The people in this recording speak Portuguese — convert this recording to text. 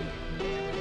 Música